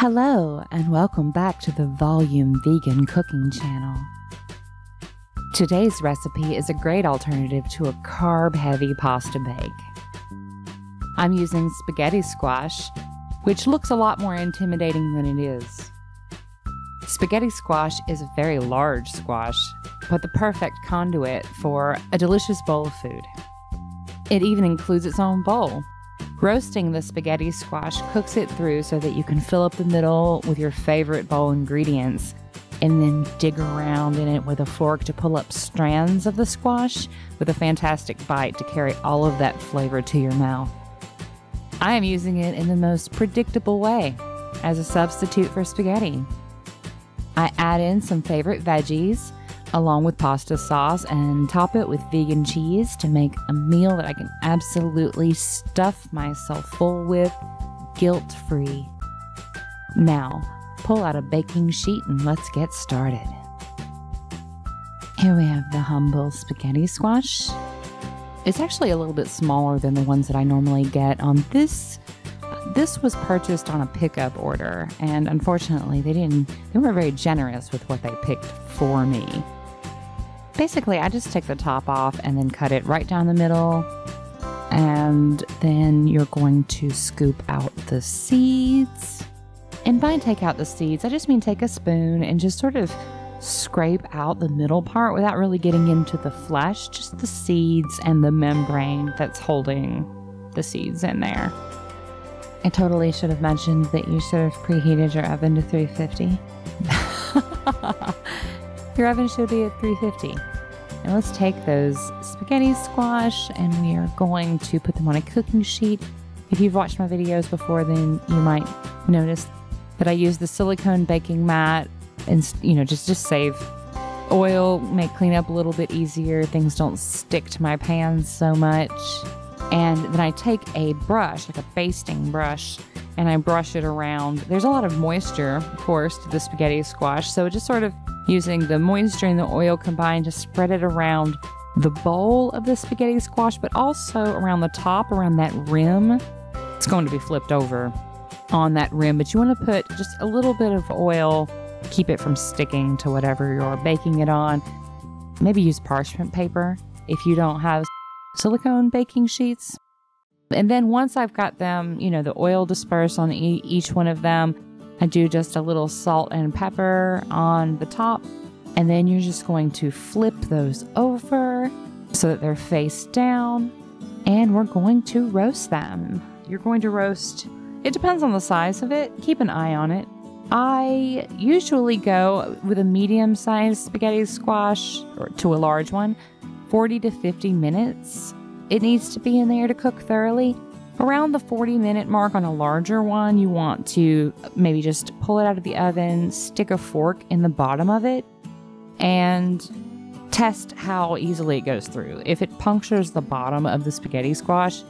Hello, and welcome back to the Volume Vegan Cooking Channel. Today's recipe is a great alternative to a carb heavy pasta bake. I'm using spaghetti squash, which looks a lot more intimidating than it is. Spaghetti squash is a very large squash, but the perfect conduit for a delicious bowl of food. It even includes its own bowl. Roasting the spaghetti squash cooks it through so that you can fill up the middle with your favorite bowl ingredients and then dig around in it with a fork to pull up strands of the squash with a fantastic bite to carry all of that flavor to your mouth. I am using it in the most predictable way as a substitute for spaghetti. I add in some favorite veggies along with pasta sauce and top it with vegan cheese to make a meal that I can absolutely stuff myself full with guilt free. Now, pull out a baking sheet and let's get started. Here we have the humble spaghetti squash. It's actually a little bit smaller than the ones that I normally get on this this was purchased on a pickup order and unfortunately they didn't they weren't very generous with what they picked for me basically I just take the top off and then cut it right down the middle. And then you're going to scoop out the seeds. And by take out the seeds, I just mean take a spoon and just sort of scrape out the middle part without really getting into the flesh, just the seeds and the membrane that's holding the seeds in there. I totally should have mentioned that you should have preheated your oven to 350. Your oven should be at 350. And let's take those spaghetti squash and we are going to put them on a cooking sheet. If you've watched my videos before, then you might notice that I use the silicone baking mat and, you know, just, just save oil, make cleanup a little bit easier. Things don't stick to my pans so much. And then I take a brush, like a basting brush, and I brush it around. There's a lot of moisture, of course, to the spaghetti squash. So it just sort of using the moisture and the oil combined to spread it around the bowl of the spaghetti squash, but also around the top, around that rim. It's going to be flipped over on that rim, but you want to put just a little bit of oil, keep it from sticking to whatever you're baking it on. Maybe use parchment paper if you don't have silicone baking sheets. And then once I've got them, you know, the oil dispersed on e- each one of them, I do just a little salt and pepper on the top, and then you're just going to flip those over so that they're face down, and we're going to roast them. You're going to roast, it depends on the size of it, keep an eye on it. I usually go with a medium sized spaghetti squash or to a large one, 40 to 50 minutes. It needs to be in there to cook thoroughly. Around the 40 minute mark on a larger one, you want to maybe just pull it out of the oven, stick a fork in the bottom of it, and test how easily it goes through. If it punctures the bottom of the spaghetti squash,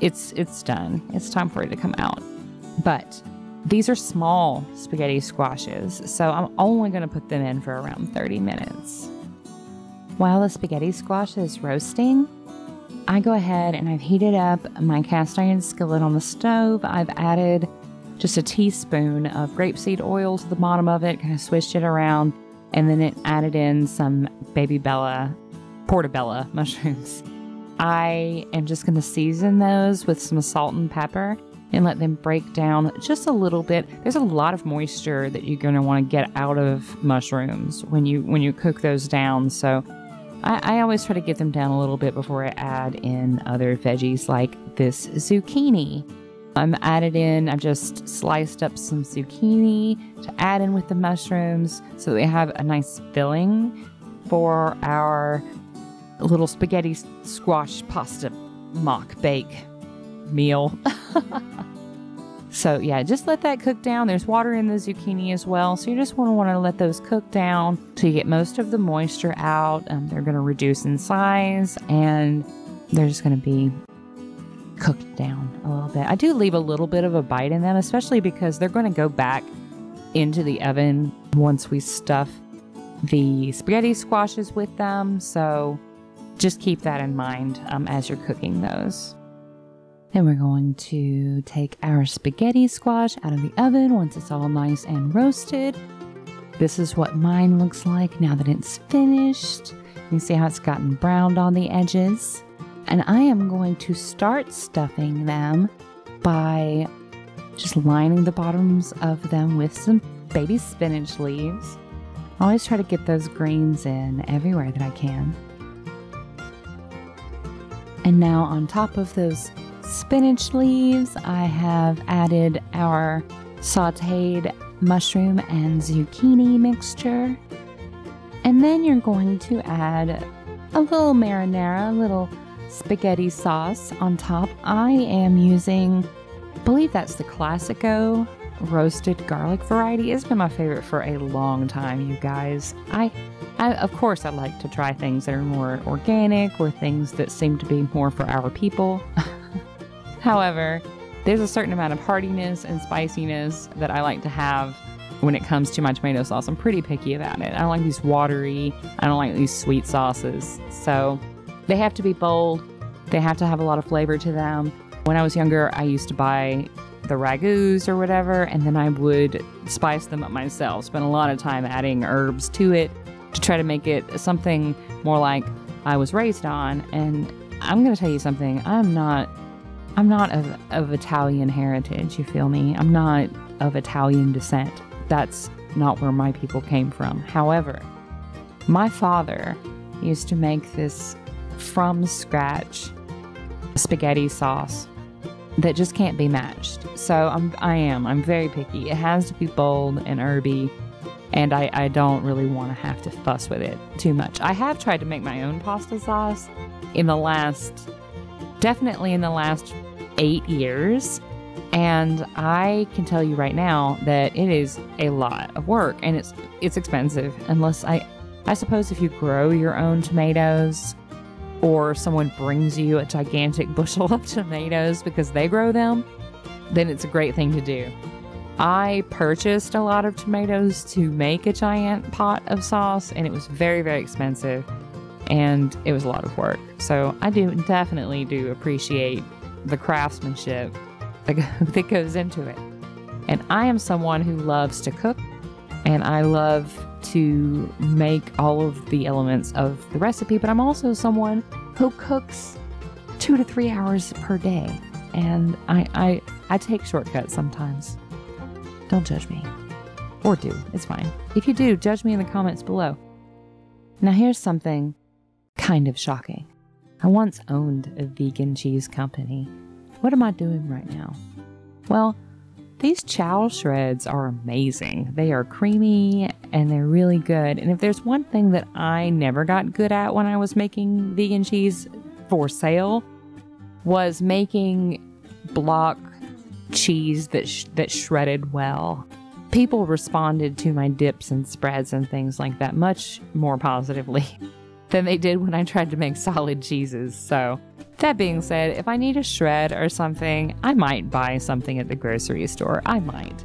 it's it's done. It's time for it to come out. But these are small spaghetti squashes, so I'm only going to put them in for around 30 minutes. While the spaghetti squash is roasting, I go ahead and I've heated up my cast iron skillet on the stove. I've added just a teaspoon of grapeseed oil to the bottom of it, kind of swished it around, and then it added in some baby Bella, portobello mushrooms. I am just going to season those with some salt and pepper and let them break down just a little bit. There's a lot of moisture that you're going to want to get out of mushrooms when you when you cook those down. So I, I, always try to get them down a little bit before I add in other veggies like this zucchini. I'm added in, I've just sliced up some zucchini to add in with the mushrooms so we have a nice filling for our little spaghetti squash pasta mock bake meal. So yeah, just let that cook down. There's water in the zucchini as well, so you just want to want to let those cook down to get most of the moisture out. Um, they're going to reduce in size, and they're just going to be cooked down a little bit. I do leave a little bit of a bite in them, especially because they're going to go back into the oven once we stuff the spaghetti squashes with them. So just keep that in mind um, as you're cooking those. Then we're going to take our spaghetti squash out of the oven once it's all nice and roasted. This is what mine looks like now that it's finished. You see how it's gotten browned on the edges. And I am going to start stuffing them by just lining the bottoms of them with some baby spinach leaves. I always try to get those greens in everywhere that I can. And now on top of those spinach leaves, I have added our sauteed mushroom and zucchini mixture. And then you're going to add a little marinara, a little spaghetti sauce on top. I am using, I believe that's the Classico roasted garlic variety. It's been my favorite for a long time, you guys. I, I of course, I like to try things that are more organic or things that seem to be more for our people. However, there's a certain amount of heartiness and spiciness that I like to have when it comes to my tomato sauce. I'm pretty picky about it. I don't like these watery, I don't like these sweet sauces. So they have to be bold, they have to have a lot of flavor to them. When I was younger, I used to buy the Ragús or whatever, and then I would spice them up myself. Spend a lot of time adding herbs to it to try to make it something more like I was raised on. And I'm going to tell you something. I'm not. I'm not of, of Italian heritage, you feel me? I'm not of Italian descent. That's not where my people came from. However, my father used to make this from scratch spaghetti sauce that just can't be matched. So I'm I am. I'm very picky. It has to be bold and herby. And I, I don't really want to have to fuss with it too much. I have tried to make my own pasta sauce in the last definitely in the last eight years. And I can tell you right now that it is a lot of work and it's it's expensive unless I I suppose if you grow your own tomatoes or someone brings you a gigantic bushel of tomatoes because they grow them, then it's a great thing to do. I purchased a lot of tomatoes to make a giant pot of sauce, and it was very, very expensive and it was a lot of work. So I do definitely do appreciate the craftsmanship that goes into it. And I am someone who loves to cook and I love to make all of the elements of the recipe, but I'm also someone who cooks two to three hours per day. And I, I, I take shortcuts sometimes. Don't judge me. Or do. It's fine. If you do, judge me in the comments below. Now, here's something kind of shocking. I once owned a vegan cheese company. What am I doing right now? Well, these Chao shreds are amazing. They are creamy and they're really good. And if there's one thing that I never got good at when I was making vegan cheese for sale, was making block cheese that sh- that shredded well. People responded to my dips and spreads and things like that much more positively than they did when I tried to make solid cheeses. So that being said, if I need a shred or something, I might buy something at the grocery store. I might.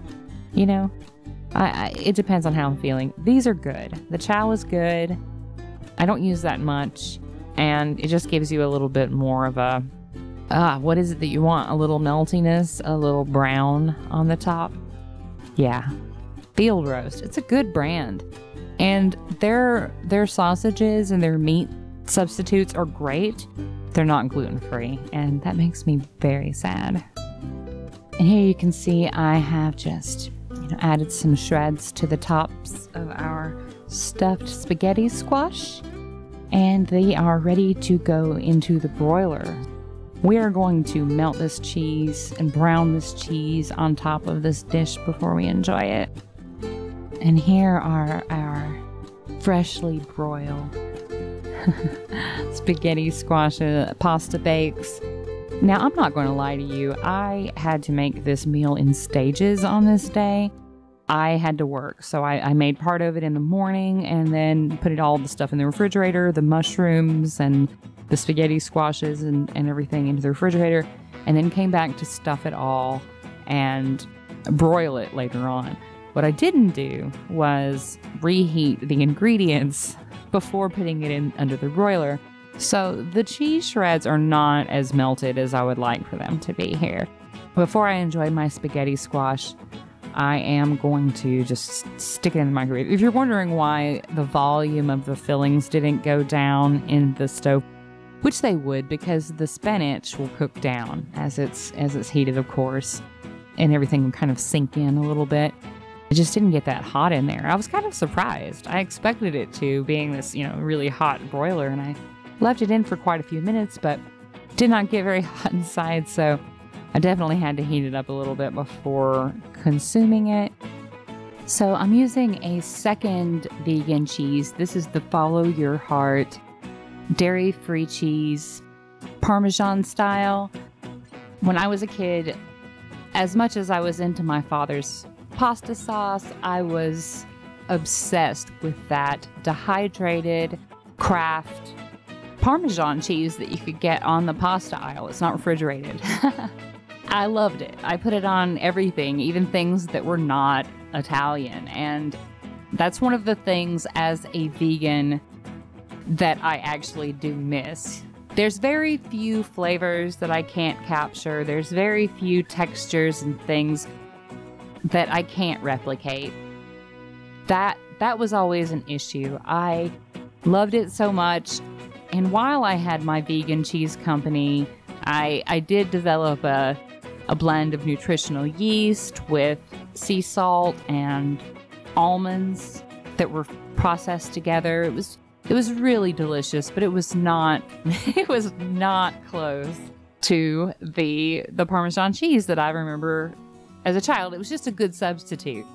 You know, I, I, it depends on how I'm feeling. These are good. The Chao is good. I don't use that much, and it just gives you a little bit more of a ah, what is it that you want? A little meltiness, a little brown on the top. Yeah, field roast. It's a good brand, and their their sausages and their meat substitutes are great they're not gluten free, and that makes me very sad. And here you can see I have just you know, added some shreds to the tops of our stuffed spaghetti squash, and they are ready to go into the broiler. We are going to melt this cheese and brown this cheese on top of this dish before we enjoy it. And here are our freshly broiled spaghetti squash uh, pasta bakes. Now, I'm not going to lie to you. I had to make this meal in stages on this day. I had to work, so I, I, made part of it in the morning and then put it all the stuff in the refrigerator, the mushrooms and the spaghetti squashes and, and everything into the refrigerator, and then came back to stuff it all and broil it later on. What I didn't do was reheat the ingredients before putting it in under the broiler. So the cheese shreds are not as melted as I would like for them to be here. Before I enjoy my spaghetti squash, I am going to just stick it in the microwave. If you're wondering why the volume of the fillings didn't go down in the stove, which they would because the spinach will cook down as it's as it's heated, of course, and everything will kind of sink in a little bit. It just didn't get that hot in there. I was kind of surprised. I expected it to, being this, you know, really hot broiler, and I left it in for quite a few minutes, but did not get very hot inside, so I definitely had to heat it up a little bit before consuming it. So I'm using a second vegan cheese. This is the Follow Your Heart dairy free cheese, Parmesan style. When I was a kid, as much as I was into my father's pasta sauce, I was obsessed with that dehydrated Kraft Parmesan cheese that you could get on the pasta aisle. It's not refrigerated. I loved it. I put it on everything, even things that were not Italian. And that's one of the things as a vegan that I actually do miss. There's very few flavors that I can't capture. There's very few textures and things that I can't replicate. That that was always an issue. I loved it so much. And while I had my vegan cheese company, I I did develop a a blend of nutritional yeast with sea salt and almonds that were processed together. It was it was really delicious, but it was not it was not close to the the parmesan cheese that I remember as a child. It was just a good substitute.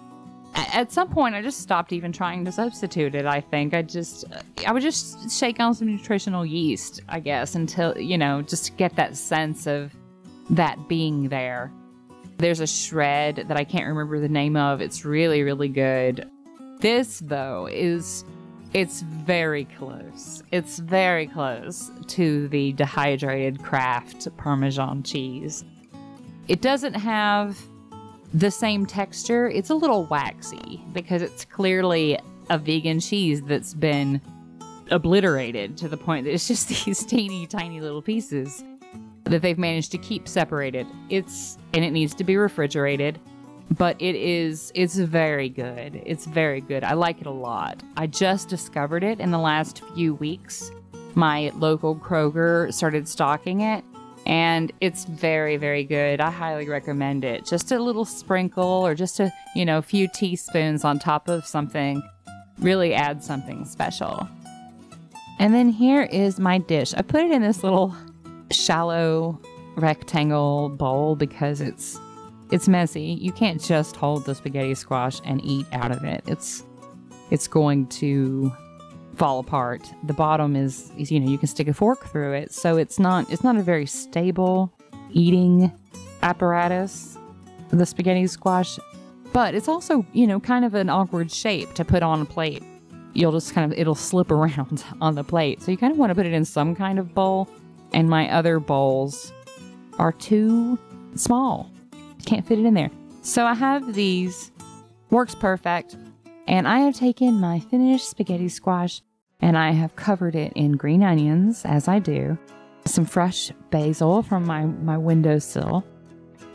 At some point, I just stopped even trying to substitute it. I think I just, I would just shake on some nutritional yeast, I guess, until you know, just get that sense of that being there. There's a shred that I can't remember the name of. It's really, really good. This, though, is it's very close. It's very close to the dehydrated Kraft Parmesan cheese. It doesn't have the same texture. It's a little waxy because it's clearly a vegan cheese that's been obliterated to the point that it's just these teeny tiny little pieces that they've managed to keep separated. It's and it needs to be refrigerated, but it is it's very good. It's very good. I like it a lot. I just discovered it in the last few weeks. My local Kroger started stocking it and it's very very good. I highly recommend it. Just a little sprinkle or just a, you know, a few teaspoons on top of something really adds something special. And then here is my dish. I put it in this little shallow rectangle bowl because it's it's messy. You can't just hold the spaghetti squash and eat out of it. It's it's going to fall apart. The bottom is, is you know, you can stick a fork through it, so it's not it's not a very stable eating apparatus, the spaghetti squash, but it's also, you know, kind of an awkward shape to put on a plate. You'll just kind of it'll slip around on the plate. So you kind of want to put it in some kind of bowl and my other bowls are too small. Can't fit it in there. So I have these, works perfect, and I have taken my finished spaghetti squash and I have covered it in green onions, as I do, some fresh basil from my, my windowsill,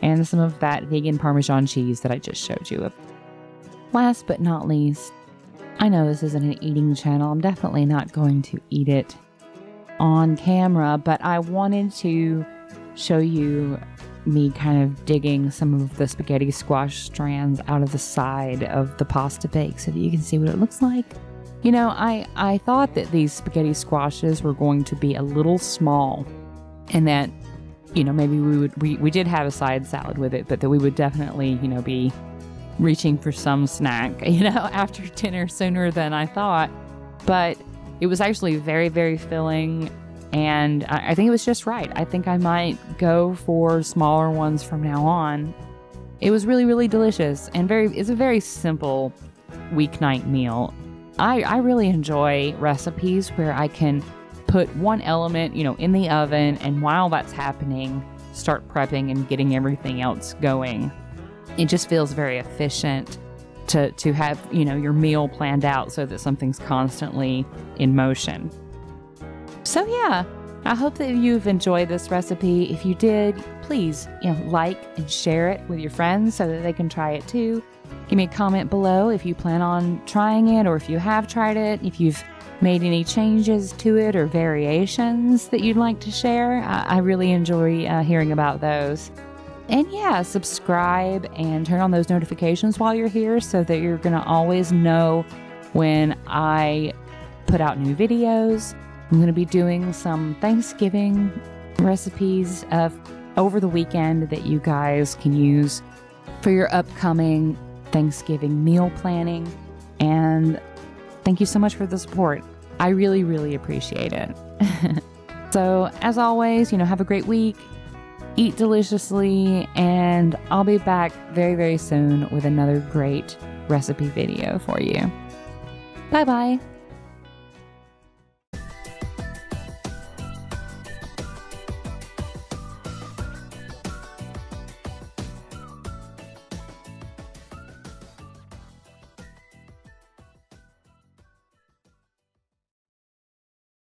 and some of that vegan Parmesan cheese that I just showed you. Last but not least, I know this isn't an eating channel. I'm definitely not going to eat it on camera, but I wanted to show you me kind of digging some of the spaghetti squash strands out of the side of the pasta bake so that you can see what it looks like. You know, I, I thought that these spaghetti squashes were going to be a little small and that, you know, maybe we would, we, we did have a side salad with it, but that we would definitely, you know, be reaching for some snack, you know, after dinner sooner than I thought. But it was actually very, very filling. And I, I think it was just right. I think I might go for smaller ones from now on. It was really, really delicious and very, it's a very simple weeknight meal. I, I really enjoy recipes where I can put one element, you know, in the oven, and while that's happening, start prepping and getting everything else going. It just feels very efficient to to have you know your meal planned out so that something's constantly in motion So, yeah, I hope that you've enjoyed this recipe. If you did, please, you know, like and share it with your friends so that they can try it too. Give me a comment below if you plan on trying it or if you have tried it, if you've made any changes to it or variations that you'd like to share. I, I really enjoy uh, hearing about those. And yeah, subscribe and turn on those notifications while you're here so that you're going to always know when I put out new videos. I'm going to be doing some Thanksgiving recipes of over the weekend that you guys can use for your upcoming Thanksgiving meal planning. And thank you so much for the support. I really, really appreciate it. so, as always, you know, have a great week, eat deliciously, and I'll be back very, very soon with another great recipe video for you. Bye bye.